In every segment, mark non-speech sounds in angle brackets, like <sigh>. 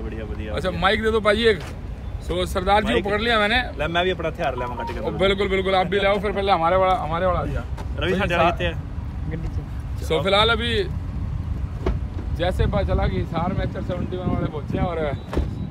बढ़िया बढ़िया बढ़िया अच्छा माइक दे दो भाई एक। सो सरदार जी को पकड़ लिया मैंने। ले मैं भी अपना हथियार लेवा कट ओ, के बिल्कुल बिल्कुल आप भी लाओ फिर पहले हमारे वाला हमारे वाला आ जा। रवि साडे सा- कितने हैं? सो। फ़िलहाल अभी जैसे पता चला कि हिसार में एचआर सेवेंटी वन वाले पहुँचे हैं और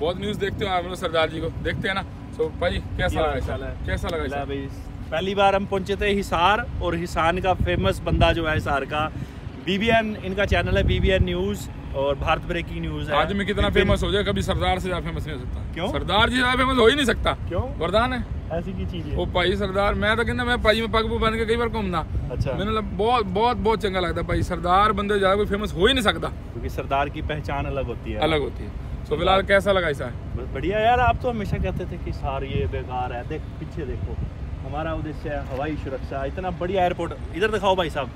बहुत न्यूज़ देखते हो आप लोग सरदार जी को। देखते हैं ना। सो भाई कैसा लगा है? कैसा लगा ला भाई पहली बार हम पहुँचे थे हिसार और हिसार का फ़ेमस बंदा जो है हिसार का। बीबीएन इनका चैनल है बीबीएन न्यूज़ और भारत ब्रेकिंग न्यूज़ है आज मैं कितना फ़ेमस हो जाए कभी सरदार से ज़्यादा फ़ेमस नहीं हो सकता। क्यों? सरदार जी ज़्यादा फ़ेमस हो ही नहीं सकता। क्यों? वरदान है। ऐसी की चीज़ है। ओ भाई सरदार मैं तो कहना मैं भाई में पग बन के कई बार घूमना। अच्छा। मैंने बहुत बहुत बहुत चंगा लगता भाई। सरदार बंदे ज़्यादा कोई फ़ेमस हो ही नहीं सकता। क्योंकि सरदार की पहचान अलग होती है। अलग होती है। तो फ़िलहाल कैसा लगा ऐसा बढ़िया यार आप तो हमेशा कहते थे कि सार ये बेकार है। देख पीछे देखो। हमारा उद्देश्य है हवाई सुरक्षा। इतना बढ़िया एयरपोर्ट इधर दिखाओ भाई साहब।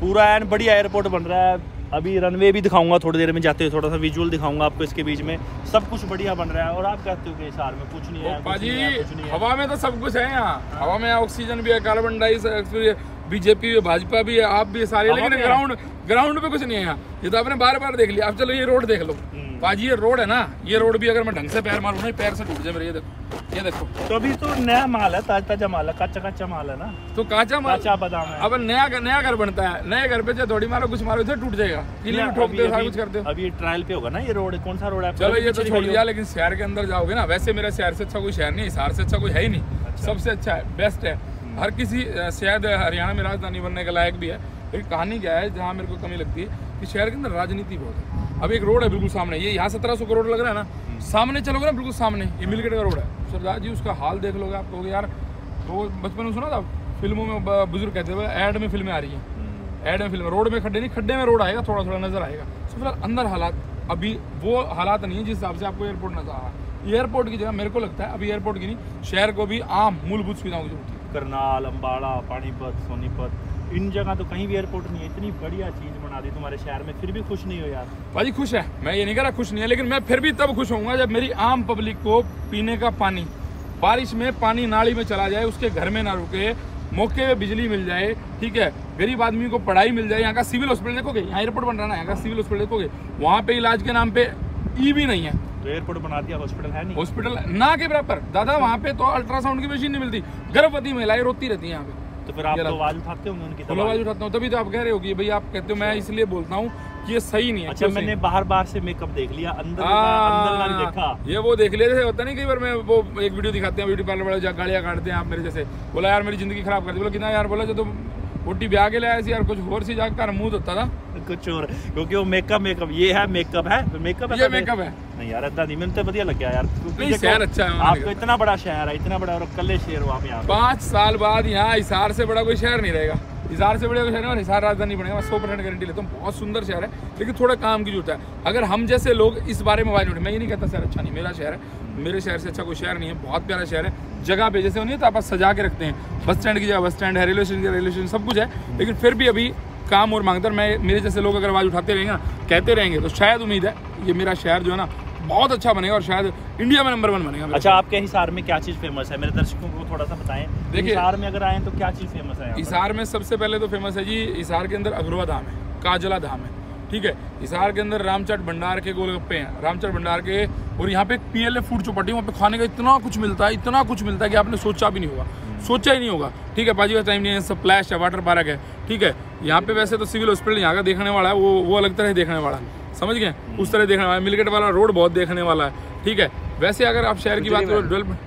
पूरा एन बढ़िया एयरपोर्ट बन रहा है। अभी रनवे भी दिखाऊँगा थोड़ी देर में जाते हुए थोड़ा सा विजुअल दिखाऊँगा आपको इसके बीच में। सब कुछ बढ़िया बन रहा है और आप कहते हो कि हिसार में कुछ नहीं है पाजी है, है। हवा में तो सब कुछ है यहाँ। हवा में ऑक्सीजन भी है कार्बन डाइऑक्साइड बीजेपी भी भाजपा भी है आप भी है सारे। लेकिन ग्राउंड ग्राउंड पे कुछ नहीं है यहाँ। ये तो आपने बार बार देख लिया। आप चलो ये रोड देख लो। हम्म। पाजी ये रोड है ना ये रोड भी अगर मैं ढंग से पैर मारूं ना पैर से टूट जाए मेरे ये देखो ये देखो। तो अभी तो नया माल है ताज़ा ताज़ा माल है कच्चा कच्चा माल है ना? तो काचा माल कच्चा बादाम है। अब नया नया घर बनता है नए घर पे थोड़ी मारो कुछ मारो इधर टूट जाएगा। किले में ठोकते हो सारा कुछ करते हो। अभी ट्रायल पे होगा ना ये रोड कौन सा रोड है? चलो ये तो छोड़ दिया लेकिन शहर के अंदर जाओगे ना वैसे मेरा शहर से अच्छा कोई शहर नहीं हिसार से अच्छा कोई है ही नहीं। अच्छा। सबसे अच्छा है बेस्ट है। हर किसी शायद हरियाणा में राजधानी बनने के लायक भी है। लेकिन कहानी क्या है जहाँ मेरे को कमी लगती है कि शहर के अंदर राजनीति बहुत है। अब एक रोड है बिल्कुल सामने ये यहाँ सत्रह सौ करोड़ लग रहा है ना सामने चलोगे ना बिल्कुल सामने ये मिलगेट का रोड है। सरदार जी उसका हाल देख लोगे आप कहोगे यार वो बचपन में सुना था फ़िल्मों में बुज़ुर्ग कहते थे ऐड में फ़िल्में आ रही हैं हम्म। एड में फ़िल्म रोड में खड्डे नहीं खड्डे में रोड आएगा थोड़ा थोड़ा नज़र आएगा। तो फ़िलहाल अंदर हालात अभी वो हालात नहीं है जिस हिसाब से आपको एयरपोर्ट नज़र आ रहा है। एयरपोर्ट की जगह मेरे को लगता है अभी एयरपोर्ट की नहीं शहर को भी आम मूलभूत सुविधाओं की ज़रूरत है। करनाल अम्बाड़ा पानीपत सोनीपत इन जगह तो कहीं भी एयरपोर्ट नहीं है। इतनी बढ़िया चीज़ बना दी तुम्हारे शहर में फिर भी खुश नहीं हो यार। भाजी खुश है। मैं ये नहीं कह रहा खुश नहीं है लेकिन मैं फिर भी तब खुश होऊँगा जब मेरी आम पब्लिक को पीने का पानी बारिश में पानी नाली में चला जाए उसके घर में ना रुके मौके पे बिजली मिल जाए ठीक है? गरीब आदमी को पढ़ाई मिल जाए। यहाँ का सिविल हॉस्पिटल देखोगे? यहाँ एयरपोर्ट बन रहा है ना? यहाँ का सिविल हॉस्पिटल देखोगे? वहाँ पे इलाज के नाम पे ई भी नहीं है। तो एयरपोर्ट बना दिया हॉस्पिटल है नहीं। हॉस्पिटल ना के बराबर। दादा वहाँ पे तो अल्ट्रासाउंड की मशीन नहीं मिलती। गर्भवती महिलाएँ रोती रहती हैं यहाँ पे। तो फिर आप तो आवाज़ उठाते होंगे उनकी बोलो आवाज़ उठाता हूँ तभी तो आप कह रहे हो कि भाई आप कहते हो मैं इसलिए बोलता हूँ कि ये सही नहीं है अच्छा मैंने बाहर बाहर से मेकअप देख लिया अंदर हाँ, अंदर का नहीं देखा। ये वो देख लेते थे होता नहीं कई बार मैं वो एक वीडियो दिखाते हैं ब्यूटी पार्लर वाले गालियाँ काटते हैं आप मेरे जैसे। बोला यार मेरी ज़िंदगी खराब कर दी। बोला कितना यार? बोला जो तुम रोटी ब्याह के लाया यार कुछ और सी जाकर मुँह धोता था। कुछ और क्योंकि वो मेकअप मेकअप ये है मेकअप है मेकअप है ये तो मेकअप है। नहीं यार इतना नहीं मैंने तो बढ़िया लग गया यार क्योंकि शहर अच्छा है, आपको इतना बड़ा शहर है इतना बड़ा और कल्ले शेर हो आप यहाँ पे। पाँच साल बाद यहाँ हिसार से बड़ा कोई शहर नहीं रहेगा हिसार से बड़ा कोई शहर नहीं और हिसार राजधानी बनेगा सौ परसेंट गारंटी लेता हूँ बहुत सुंदर शहर है लेकिन थोड़ा काम की ज़रूरत है अगर हम जैसे लोग इस बारे में आवाज़ उठे मैं ये नहीं कहता शहर अच्छा नहीं मेरा शहर है मेरे शहर से अच्छा कोई शहर नहीं है बहुत प्यारा शहर है जगह पे जैसे नहीं तो आप सजा के रखते हैं बस स्टैंड की जगह बस स्टैंड है रेलवे स्टेशन की रेलवे स्टेशन सब कुछ है लेकिन फिर भी अभी काम और माँगता मैं मेरे जैसे लोग अगर आवाज़ उठाते रहेंगे ना कहते रहेंगे तो शायद उम्मीद है ये मेरा शहर जो है ना बहुत अच्छा बनेगा और शायद इंडिया में नंबर वन बनेगा अच्छा आपके हिसार में क्या चीज़ फ़ेमस है? मेरे दर्शकों को थोड़ा सा बताएँ। देखिए- हिसार में अगर आए तो क्या चीज़ फ़ेमस है हिसार में सबसे पहले तो फ़ेमस है जी हिसार के अंदर अग्रवा धाम है काजला धाम है ठीक है? हिसार के अंदर रामचट भंडार के गोलगप्पे हैं रामचट भंडार के और यहाँ पे पी पीएलए फ़ूड चौपाटी वहाँ पे खाने का इतना कुछ मिलता है इतना कुछ मिलता है कि आपने सोचा भी नहीं होगा। सोचा ही नहीं होगा ठीक है? पाजी का टाइम नहीं है स्प्लैश है वाटर पार्क है ठीक है? यहाँ पे वैसे तो सिविल हॉस्पिटल यहाँ का देखने वाला है वो वो अलग तरह देखने वाला है। समझ गए? उस तरह देखने वाला है। मिलगेट वाला रोड बहुत देखने वाला है। ठीक है? वैसे अगर आप शहर की बात करो डेवलपमेंट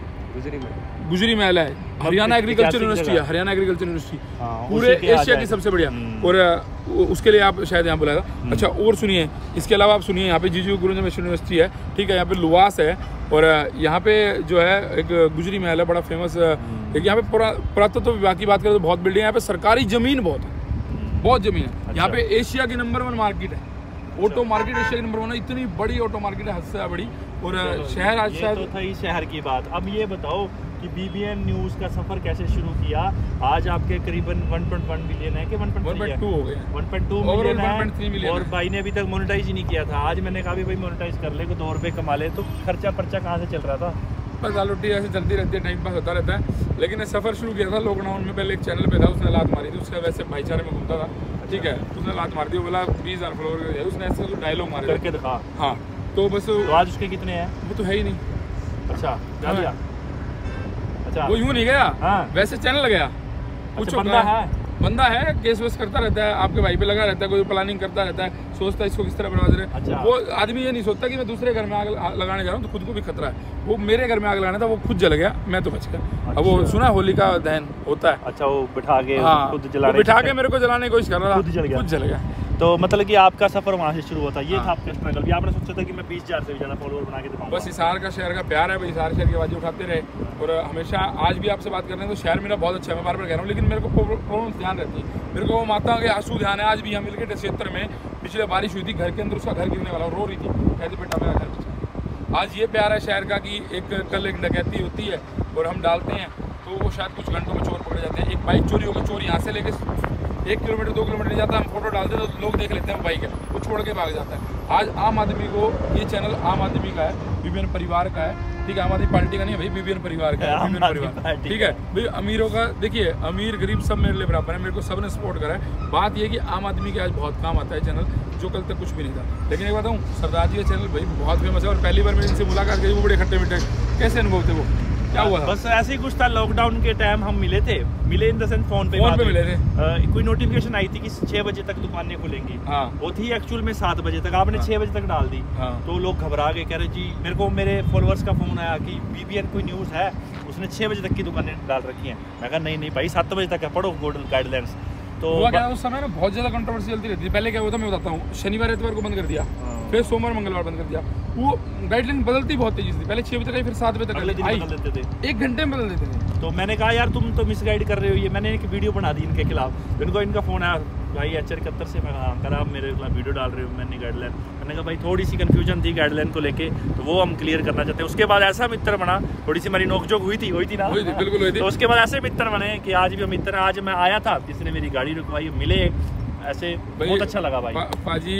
गुजरी महल। है। हरियाणा एग्रीकल्चर यूनिवर्सिटी है। हरियाणा एग्रीकल्चर यूनिवर्सिटी हाँ, पूरे एशिया की सबसे बढ़िया। हम्म। और उसके लिए आप शायद यहाँ बुलाएगा। अच्छा और सुनिए इसके अलावा आप सुनिए यहाँ पे जीजू गुरु यूनिवर्सिटी है। ठीक है यहाँ पे लुवास है। और यहाँ पे जो है एक गुजरी महल है बड़ा फ़ेमस एक यहाँ पे पुरा- पुरातत्व विभाग की बात करें तो बहुत बिल्डिंग है। यहाँ पे सरकारी ज़मीन बहुत है। बहुत ज़मीन है। यहाँ पे एशिया की नंबर वन मार्केट है। ऑटो मार्केट एशिया की नंबर वन है। इतनी बड़ी ऑटो मार्केट है हद से बड़ी। और शहर आज शायद तो था ही शहर की बात। अब ये बताओ कि बीबीएन न्यूज़ का सफ़र कैसे शुरू किया? आज आपके करीबन 1.1 मिलियन है कि 1.3 वन है? टू गए 1.2 Overall मिलियन 1.3 है और भाई ने अभी तक मोनेटाइज ही नहीं किया था। आज मैंने कहा भाई मोनेटाइज कर ले को दो रुपए कमा ले। तो खर्चा पर्चा कहाँ से चल रहा था? बस दाल रोटी ऐसे चलती रहती है टाइम पास होता रहता है। लेकिन ये सफ़र शुरू किया था लॉकडाउन में पहले एक चैनल पे था उसने लात मारी थी उसका वैसे भाईचारे में घूमता था। ठीक है उसने लात मार दी बोला बीस हज़ार फॉलोवर है उसने ऐसे डायलॉग मारे करके दिखा। हाँ तो बस तो आज उसके कितने हैं? वो तो है ही नहीं। अच्छा हाँ। अच्छा। वो यूँ नहीं गया? हाँ। वैसे चैनल गया। अच्छा बंदा है? बंदा है केस वेस करता रहता है आपके भाई पे लगा रहता है कोई प्लानिंग करता रहता है। सोचता है इसको किस तरह बर्बाद रहे अच्छा। वो आदमी ये नहीं सोचता कि मैं दूसरे घर में आग लगाने जा रहा हूँ तो खुद को भी खतरा है। वो मेरे घर में आग लगाना था वो खुद जल गया मैं तो बच गया। अच्छा। अब वो अच्छा। सुना होली का दहन होता है। अच्छा वो बिठा के हाँ खुद वो जलाने बिठा के मेरे को जलाने की कोशिश कर रहा था। खुद जल गया। खुद जल गया। तो मतलब कि आपका सफ़र वहाँ से शुरू हुआ था। ये हाँ। था आपका स्ट्रगल भी आपने सोचा था कि मैं 20000 से भी ज़्यादा फॉलोअर बना के दिखाऊँगा। बस हिसार का शहर का प्यार है भाई हिसार शहर की बाजी उठाते रहे। और हमेशा आज भी आपसे बात कर रहे हैं तो शहर मेरा बहुत अच्छा है। मैं बार बार कह रहा हूँ लेकिन मेरे को प्रॉब्लम ध्यान रहती है। मेरे को वो माता के आँसू ध्यान है आज भी यहाँ मिलकर क्षेत्र में पिछले बारिश हुई थी, घर के अंदर उसका घर गिरने वाला, रो रही थी। कहते, बेटा, मेरा घर बचा आज ये प्यार है शहर का कि एक कल एक डकैती होती है और हम डालते हैं तो वो शायद कुछ घंटों में चोर पकड़े जाते हैं। एक बाइक चोरी होगी चोर यहाँ से लेके एक किलोमीटर दो किलोमीटर नहीं जाता हम फ़ोटो डालते हैं तो लोग देख लेते हैं बाइक है। वो छोड़ के भाग जाता है। आज आम आदमी को ये चैनल आम आदमी का है बीबीएन परिवार का है। ठीक है आम आदमी पार्टी का नहीं है भाई बीबीएन परिवार का है आदमी परिवार। ठीक है भाई अमीरों का देखिए अमीर गरीब सब मेरे लिए बराबर है मेरे को सबने सपोर्ट करा है। बात यह कि आम आदमी के आज बहुत काम आता है चैनल जो कल तक कुछ भी नहीं था। लेकिन एक बताऊँ सरदार जी का चैनल भाई बहुत फ़ेमस है और पहली बार मैंने इनसे मुलाकात करी वो बड़े खट्टे मीठे कैसे अनुभव थे वो? क्या हुआ? था बस ऐसे ही कुछ था लॉकडाउन के टाइम हम मिले थे। मिले इन द सेंस फ़ोन पे फ़ोन पे मिले थे? अ, कोई नोटिफिकेशन आई थी कि छह बजे तक दुकानें खुलेंगी। हाँ। वो थी एक्चुअल में सात बजे तक। आपने हाँ। छह बजे तक डाल दी। हाँ। तो लोग घबरा गए कह रहे जी मेरे को मेरे फॉलोअर्स का फ़ोन आया कि बीबीएन कोई न्यूज़ है? उसने छह बजे तक की दुकानें डाल रखी है। मैं कहा नहीं नहीं भाई सात बजे तक है पढ़ो गाइडलाइंस तो उस समय ना बहुत ज़्यादा कंट्रोवर्सी चलती रहती थी। पहले क्या हुआ था मैं बताता हूँ। शनिवार एतवार को बंद कर दिया। हाँ। फिर सोमवार मंगलवार बंद कर दिया। वो गाइडलाइन बदलती बहुत तेज़ी से। पहले छह बजे तक आई फिर सात बजे तक आई। बदल देते थे। एक घंटे में बदल देते थे। तो मैंने कहा यार तुम तो मिसगाइड कर रहे हो ये। मैंने एक वीडियो बना दी इनके खिलाफ। इनको इनका फ़ोन आया भाई एच आर इकहत्तर से मैं हाँ करा आप मेरे खिलाफ वीडियो डाल रहे हो मैंने गाइडलाइन मैंने कहा भाई थोड़ी सी कंफ्यूजन थी गाइडलाइन को लेके तो वो हम क्लियर करना चाहते हैं। उसके बाद ऐसा मित्र बना थोड़ी सी हमारी नोकझोंक हुई थी हुई थी ना? हुई थी, बिल्कुल हुई थी। तो उसके बाद ऐसे मित्र बने कि आज भी हम मित्र आज मैं आया था जिसने मेरी गाड़ी रुकवाई मिले। ऐसे बहुत अच्छा लगा भाई। पाजी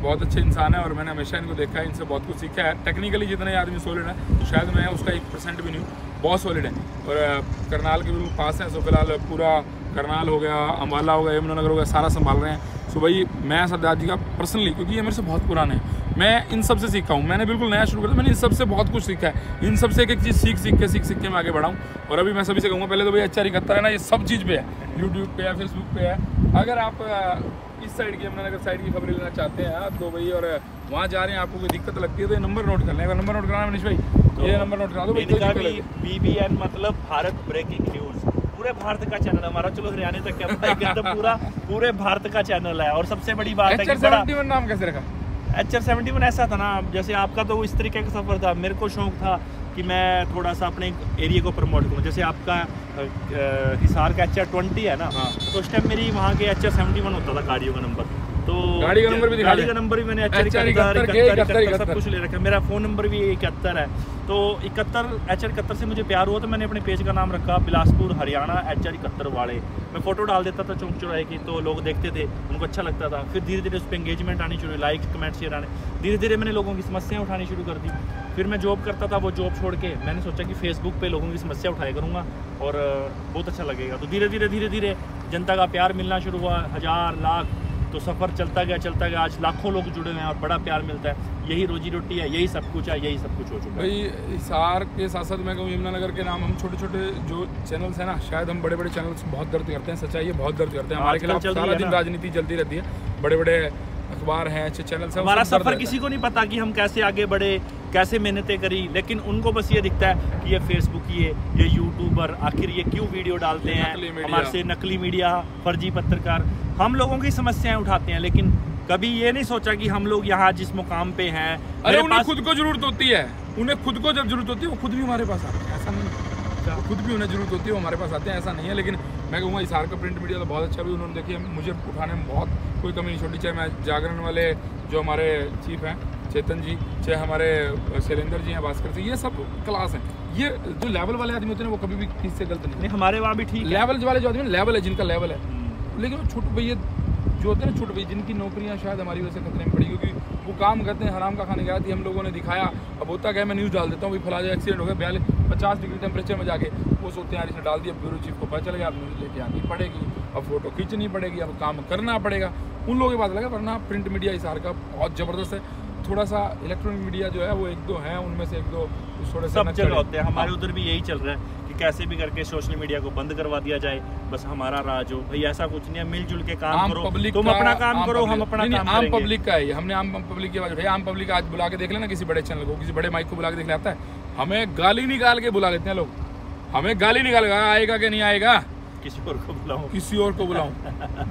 बहुत अच्छे इंसान है और मैंने हमेशा इनको देखा है, इनसे बहुत कुछ सीखा है। टेक्निकली जितने आदमी सॉलिड है तो शायद मैं उसका एक परसेंट भी नहीं हूँ। बहुत सॉलिड है। और करनाल के बिल्कुल पास है सो फ़िलहाल पूरा करनाल हो गया अम्बाला हो गया, यमुनानगर हो गया, सारा संभाल रहे हैं। सो भाई, मैं सरदार जी का पर्सनली क्योंकि ये मेरे से बहुत पुराने हैं। मैं इन सबसे सीखा हूँ। मैंने बिल्कुल नया शुरू कर मैंने इन सबसे बहुत कुछ सीखा है। इन सबसे एक एक चीज़ सीख सीख के, सीख सीख के मैं आगे बढ़ाऊँ और अभी मैं सभी से कहूँगा, पहले तो भाई अच्छा इकहत्तर है ना, ये सब चीज़ पे है। यूट्यूब पे है फेसबुक पे है। अगर आप इस साइड की यमुनानगर साइड की खबरें लेना चाहते हैं आप तो भाई और वहाँ जा रहे हैं आपको कोई दिक्कत लगती है तो ये नंबर नोट कर लें। अगर नंबर नोट कराना मनीष भाई तो ये नंबर नोट करा दो भी लगे। बीबीएन मतलब भारत ब्रेकिंग न्यूज़ पूरे भारत का चैनल हमारा चलो हरियाणा तक क्या तो पूरा पूरे भारत का चैनल है और सबसे बड़ी बात है कि बड़ा नाम कैसे रखा? एच आर सेवेंटी वन ऐसा था ना जैसे आपका तो इस तरीके का सफ़र था मेरे को शौक था कि मैं थोड़ा सा अपने एरिया को प्रमोट करूँ जैसे आपका हिसार का एच आर ट्वेंटी है ना हाँ। तो उस टाइम मेरी वहाँ के एच आर सेवेंटी वन होता था गाड़ियों का नंबर तो गाड़ी का नंबर भी गाड़ी का नंबर भी मैंने एच आर इकहत्तर सब कुछ ले रखा है। मेरा फ़ोन नंबर भी इकहत्तर है। तो इकहत्तर एच आर इकहत्तर से मुझे प्यार हुआ तो मैंने अपने पेज का नाम रखा बिलासपुर हरियाणा एच आर इकहत्तर वाले। मैं फ़ोटो डाल देता था चौंक चौराहे की तो लोग देखते थे उनको अच्छा लगता था। फिर धीरे धीरे उस पर एंगेजमेंट आनी शुरू हुई लाइक कमेंट शेयर आने। धीरे धीरे मैंने लोगों की समस्याएँ उठानी शुरू कर दी। फिर मैं जॉब करता था वो जॉब छोड़ के मैंने सोचा कि फेसबुक पे लोगों की समस्या उठाया करूँगा और बहुत अच्छा लगेगा। तो धीरे धीरे धीरे धीरे जनता का प्यार मिलना शुरू हुआ हज़ार लाख तो सफ़र चलता गया चलता गया। आज लाखों लोग जुड़े हुए हैं और बड़ा प्यार मिलता है। यही रोजी रोटी है यही सब कुछ है यही सब कुछ हो चुका है। भाई हिसार के साथ साथ मैं कहूँ यमुनानगर के नाम हम छोटे छोटे जो चैनल्स हैं ना शायद हम बड़े बड़े चैनल्स बहुत दर्द करते हैं सच्चाई है बहुत दर्द करते हैं। हमारे खिलाफ सारा दिन राजनीति चलती रहती है। बड़े बड़े अखबार हैं अच्छे चैनल्स हैं हमारा सफ़र किसी को नहीं पता कि हम कैसे आगे बढ़े कैसे मेहनतें करी लेकिन उनको बस ये दिखता है कि ये फेसबुक ये ये यूट्यूबर आखिर ये क्यों वीडियो डालते हैं? हमारे से नकली मीडिया फर्जी पत्रकार। हम लोगों की समस्याएँ उठाते हैं लेकिन कभी ये नहीं सोचा कि हम लोग यहाँ जिस मुकाम पे हैं अरे उन्हें पास- खुद को ज़रूरत होती है। उन्हें खुद को जब ज़रूरत होती है वो खुद भी हमारे पास आते हैं। ऐसा नहीं है। खुद भी उन्हें ज़रूरत होती है वो हमारे पास आते हैं ऐसा नहीं है। लेकिन मैं कहूँगा इसार का प्रिंट मीडिया तो बहुत अच्छा भी उन्होंने देखिए मुझे उठाने में बहुत कोई कमी नहीं छोड़ी चाहे मैं जागरण वाले जो हमारे चीफ हैं चेतन जी चाहे हमारे शैलेंद्र जी हैं भास्कर जी ये सब क्लास हैं। ये जो लेवल वाले आदमी होते हैं वो कभी भी किसी से गलत नहीं हमारे वहाँ भी ठीक है। लेवल वाले जो आदमी लेवल है जिनका लेवल है। लेकिन वो छोटे भैया जो होते हैं ना छोटे भैया जिनकी नौकरियाँ शायद हमारी वजह से खतरे में पड़ी क्योंकि वो काम करते हैं हराम का खाने गया थी हम लोगों ने दिखाया अब होता क्या है, मैं न्यूज़ डाल देता हूँ भाई फला एक्सीडेंट हो गया बयालीस पचास डिग्री टेम्परेचर में जाके वो सोचते हैं यार इसने डाल दिया ब्यूरो चीफ को पता चल गया अब न्यूज़ लेके आनी पड़ेगी अब फ़ोटो खींचनी पड़ेगी अब काम करना पड़ेगा। उन लोगों की बात लगा वरना प्रिंट मीडिया इसार का बहुत ज़बरदस्त है। थोड़ा सा इलेक्ट्रॉनिक मीडिया जो है वो एक दो हैं उनमें से एक दो थोड़े से सब जगह होते हैं हमारे हाँ, उधर भी यही चल रहा है। कैसे भी करके सोशल मीडिया को बंद करवा दिया जाए बस हमारा राज हो भाई ऐसा कुछ नहीं है मिलजुल के काम करो तुम अपना काम करो हम अपना काम आम पब्लिक का है हमने आम पब्लिक की आवाज़ आम पब्लिक आज बुला के देख लेना किसी बड़े चैनल को किसी बड़े माइक को बुला के देख लेता है? हमें गाली निकाल के बुला लेते हैं लोग। हमें गाली निकाल के आएगा कि नहीं आएगा? किसी और को बुलाओ किसी और को बुलाऊं।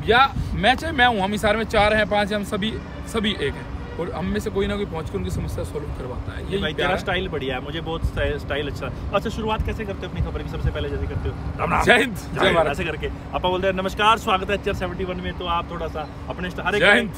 या मैं चाहे मैं हूँ हम इसार में चार हैं पाँच हैं हम सभी सभी एक हैं। और हम में से कोई ना कोई पहुँच के उनकी समस्या सोल्व करवाता है। ये भाई तेरा स्टाइल बढ़िया है मुझे बहुत स्टाइल अच्छा। अच्छा शुरुआत कैसे करते हो अपनी खबर की? सबसे पहले जैसे करते हो राम राम। ऐसे करके। आप बोलते हैं नमस्कार स्वागत है सेवेंटी वन में। तो आप थोड़ा सा अपने हर एक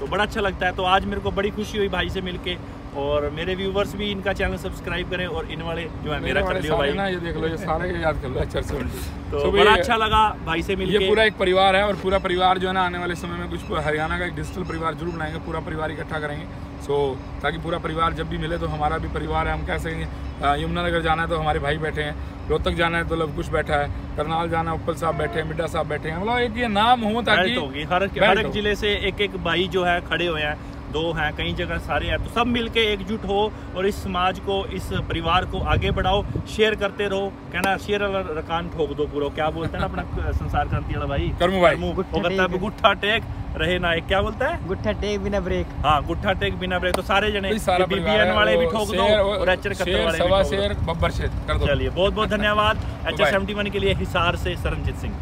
तो बड़ा अच्छा लगता है। तो आज मेरे को बड़ी खुशी हुई भाई से मिलके। और मेरे व्यूवर्स भी इनका चैनल सब्सक्राइब करें और इन वाले जो है मेरा कर लियो भाई। ना ये देख लो ये सारे याद कर लो अच्छा तो तो बड़ा अच्छा लगा भाई से मिलके। ये पूरा एक परिवार है और पूरा परिवार जो है ना आने वाले समय में कुछ हरियाणा का एक डिजिटल परिवार ज़रूर बनाएँगे पूरा परिवार इकट्ठा करेंगे। सो ताकि पूरा परिवार जब भी मिले तो हमारा भी परिवार है हम कह सकेंगे यमुनानगर जाना है तो हमारे भाई बैठे हैं रोहतक जाना है तो लव कुछ बैठा है करनाल जाना है उपल साहब बैठे हैं मिड्डा साहब बैठे हैं। मतलब एक ये नाम हो ताकि हर हर एक ज़िले से एक एक भाई जो है खड़े हुए हैं। दो हैं कई जगह सारे हैं। तो सब मिलके एकजुट हो और इस समाज को इस परिवार को आगे बढ़ाओ शेयर करते रहो। कहना शेयर वाला रकान ठोक दो पूरा। क्या बोलते हैं ना अपना <laughs> संसार क्रांति वाला भाई? कर्मू भाई। कर्मू, गुट्ठा वो टेक। गुट्ठा टेक रहे ना एक क्या बोलता है? गुट्ठा टेक बिना ब्रेक हाँ गुट्ठा टेक बिना ब्रेक तो सारे जने बीबीएन वाले भी ठोक दो और एचर कत्तर वाले भी सवा ठोक दो। शेर बब्बर शेर कर दो। चलिए बहुत बहुत <laughs> धन्यवाद एचआर Bye. 71 के लिए हिसार से सरनजीत सिंह।